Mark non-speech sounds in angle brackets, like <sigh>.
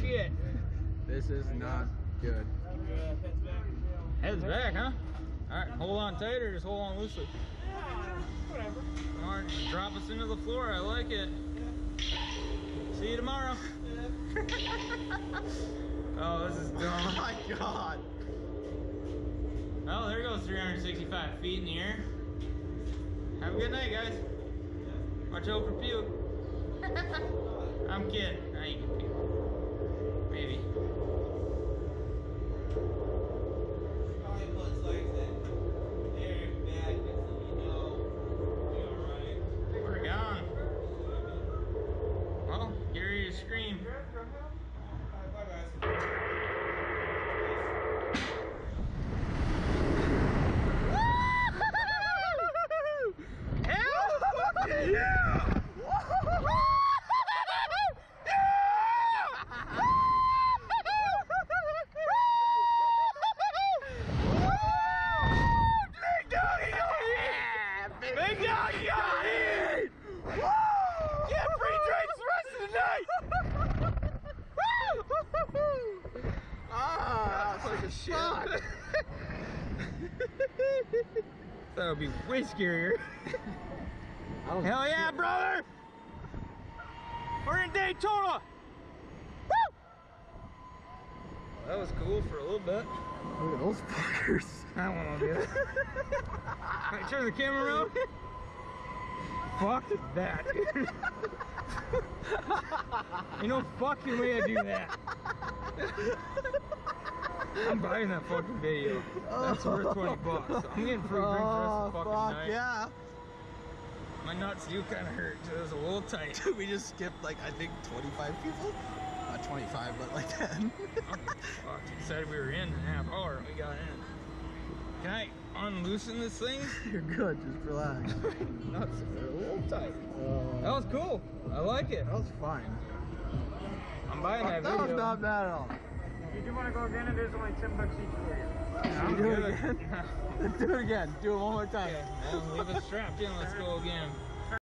shit. This is not good. Heads back, huh? All right, hold on tight or just hold on loosely. Whatever. All right, drop us into the floor. I like it. See you tomorrow. <laughs> oh, this is dumb. <laughs> Oh my god. Oh, there goes 365 feet in the air. Have a good night, guys. Watch out for puke. <laughs> I'm kidding. Now you can puke. Maybe. Probably puts like that. There, back, just so you know. Be alright. We're gone. Well, get ready to scream. Alright, bye guys. Big dog got it! Get free drinks the rest of the night! Ah, that's like a shot. That would be way scarier. Hell yeah, brother! We're in Daytona! Woo! That was cool for a little bit. Look at those fuckers. I want to do it. Alright, turn the camera around. Fuck that. Ain't no fucking way I do that. I'm buying that fucking video. That's worth 20 bucks. I'm getting free drinks the rest of the oh, fucking fuck night. yeah. My nuts do kind of hurt, it was a little tight. <laughs> we just skipped like I think 25 people. Not 25, but like 10. Fuck, you said we were in in a half hour. We got in. Can I unloosen this thing? <laughs> You're good. Just relax. <laughs> Nuts are a little tight. Uh, That was cool. I like it. that was fine. I'm buying that That was not bad at all. If you do want to go again, it is only 10 bucks each for you. I'm Do it again? <laughs> Do it again. Do it one more time. Okay, well, leave it strapped in. Let's go again.